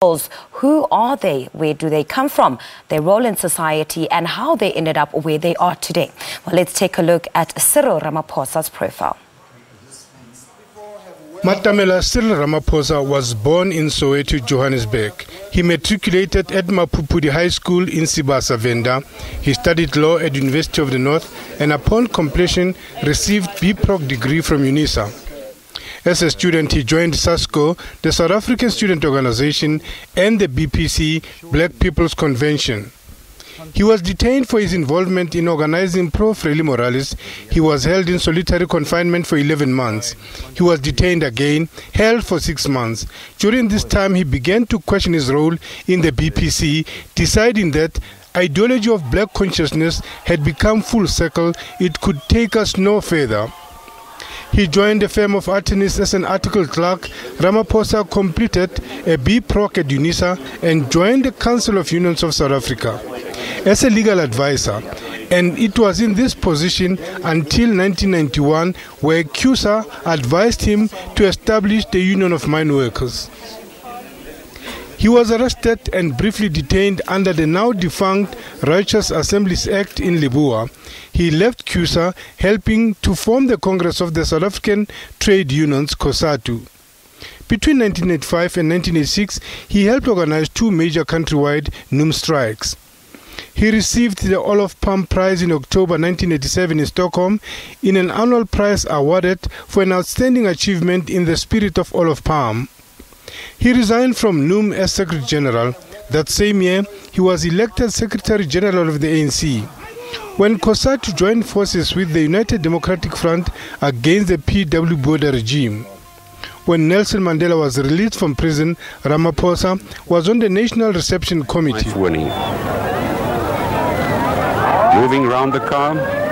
Who are they? Where do they come from? Their role in society and how they ended up where they are today. Well, let's take a look at Cyril Ramaphosa's profile. Matamela Cyril Ramaphosa was born in Soweto, Johannesburg. He matriculated at Mphaphuli High School in Sibasa Venda. He studied law at University of the North and upon completion received B.Proc degree from UNISA. As a student, he joined SASCO, the South African Student Organization, and the BPC, Black People's Convention. He was detained for his involvement in organizing Pro Frelimo Morales. He was held in solitary confinement for 11 months. He was detained again, held for six months. During this time, he began to question his role in the BPC, deciding that ideology of black consciousness had become full circle. It could take us no further. He joined the firm of attorneys as an article clerk. Ramaphosa completed a B B.Proc at UNISA and joined the Council of Unions of South Africa as a legal advisor. And it was in this position until 1991 where CUSA advised him to establish the Union of Mine Workers. He was arrested and briefly detained under the now defunct Riotous Assemblies Act in Lebowa. He left CUSA helping to form the Congress of the South African Trade Unions, COSATU. Between 1985 and 1986, he helped organize two major countrywide NUM strikes. He received the Olof Palme Prize in October 1987 in Stockholm in an annual prize awarded for an outstanding achievement in the spirit of Olof Palme. He resigned from NUM as Secretary General. That same year, he was elected Secretary General of the ANC. When COSATU joined forces with the United Democratic Front against the PW Botha regime. When Nelson Mandela was released from prison, Ramaphosa was on the National Reception Committee. Moving around the car.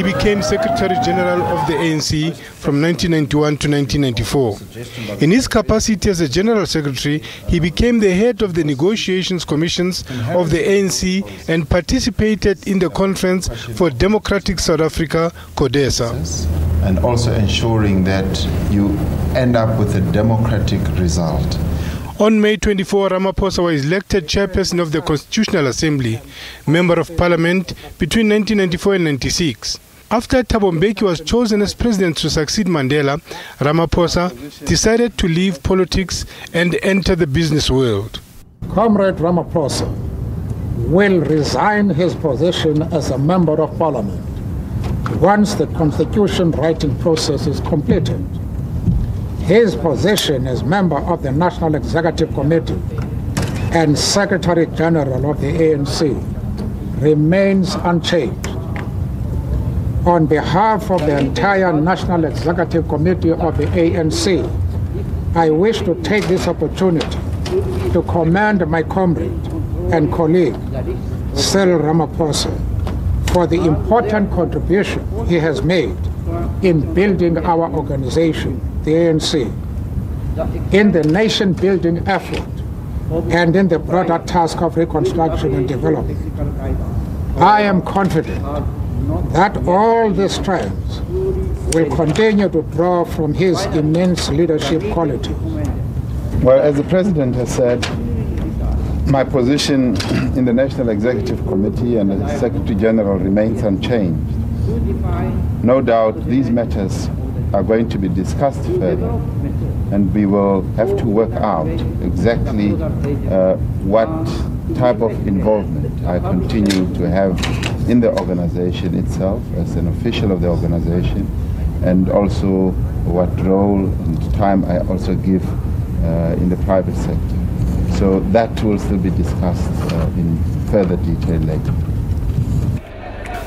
He became Secretary General of the ANC from 1991 to 1994. In his capacity as a General Secretary, he became the head of the negotiations commissions of the ANC and participated in the Conference for Democratic South Africa, CODESA. And also ensuring that you end up with a democratic result. On May 24, Ramaphosa was elected chairperson of the Constitutional Assembly, member of parliament between 1994 and 96. After Thabo Mbeki was chosen as president to succeed Mandela, Ramaphosa decided to leave politics and enter the business world. Comrade Ramaphosa will resign his position as a member of parliament once the constitution writing process is completed. His position as member of the National Executive Committee and Secretary General of the ANC remains unchanged. On behalf of the entire National Executive Committee of the ANC, I wish to take this opportunity to commend my comrade and colleague, Cyril Ramaphosa, for the important contribution he has made in building our organization, the ANC, in the nation building effort, and in the broader task of reconstruction and development. I am confident that all these strengths will continue to draw from his immense leadership qualities. Well, as the President has said, my position in the National Executive Committee and as Secretary General remains unchanged. No doubt these matters are going to be discussed further and we will have to work out exactly uh, what type of involvement I continue to have in the organization itself as an official of the organization and also what role and time I also give uh, in the private sector. So that will still be discussed uh, in further detail later.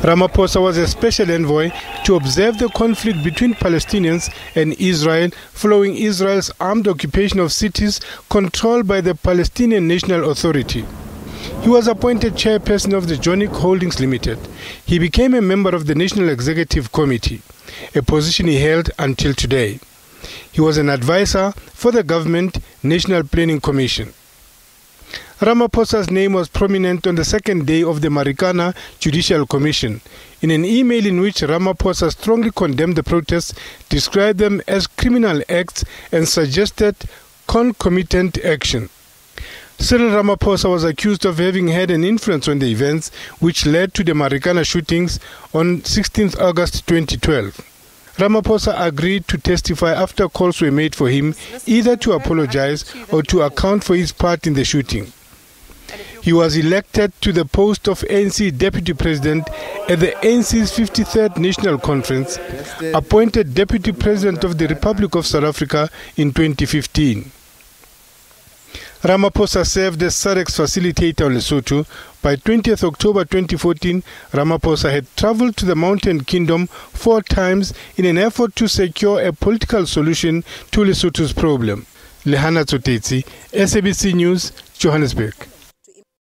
Ramaphosa was a special envoy to observe the conflict between Palestinians and Israel following Israel's armed occupation of cities controlled by the Palestinian National Authority. He was appointed chairperson of the Johnnic Holdings Limited. He became a member of the National Executive Committee, a position he held until today. He was an advisor for the Government National Planning Commission. Ramaphosa's name was prominent on the second day of the Marikana Judicial Commission. In an email in which Ramaphosa strongly condemned the protests, described them as criminal acts, and suggested concomitant action. Cyril Ramaphosa was accused of having had an influence on the events which led to the Marikana shootings on 16 August 2012. Ramaphosa agreed to testify after calls were made for him either to apologize or to account for his part in the shooting. He was elected to the post of ANC Deputy President at the ANC's 53rd National Conference, appointed Deputy President of the Republic of South Africa in 2015. Ramaphosa served as surex facilitator Lesotho. By 20th October 2014, Ramaphosa had traveled to the Mountain Kingdom four times in an effort to secure a political solution to Lesotho's problem. Lehana Tsotetsi, SABC News, Johannesburg.